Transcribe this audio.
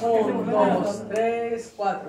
Un, dos, tres, cuatro.